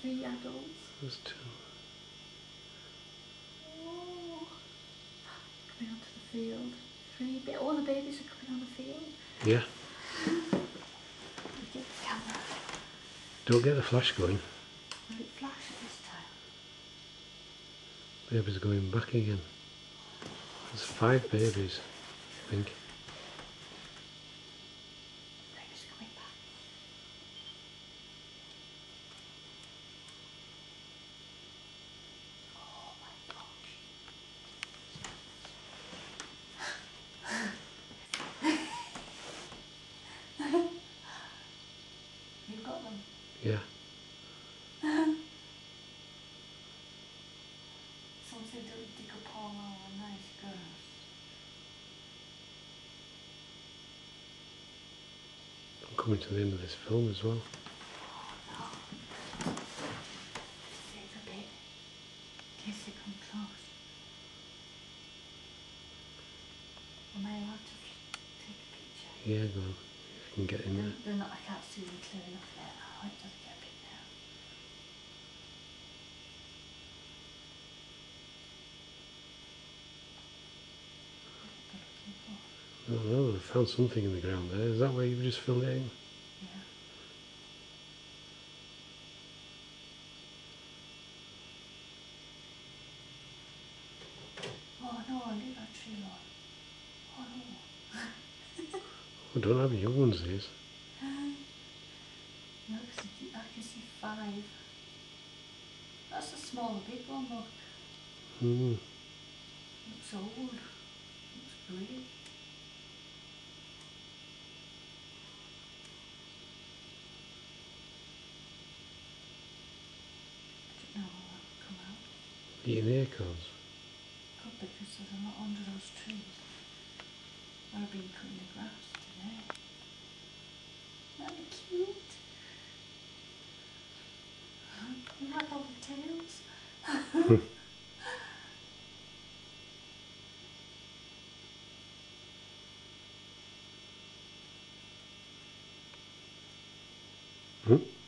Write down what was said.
three adults. There's two. Oh, coming onto the field. Three, all the babies are coming on the field. Yeah. Get the camera. Don't get the flash going. Will it flash at this time? Baby's going back again. There's five babies, I think. Baby's coming back. Oh my gosh. You've got them. Yeah. Don't dig up all our nice girls. I'm coming to the end of this film as well. Save a bit. In case they come close. Am I allowed to take a picture? Yeah, go on. You can get in there. they're not, I can't see them clear enough there. Oh, it does get a bit now. What are they looking for? I don't know, I found something in the ground there. Is that where you've just filled it in? Yeah. Oh no, I leave that tree alone. Oh no. We don't have young ones, these. No, 'cause I can- I see five. That's a smaller big one, look. Hmm. Looks old. Looks grey. I don't know how that will come out. Eating acorns. Could be because there's a lot under those trees. Very cute. You have all the tails. hmm?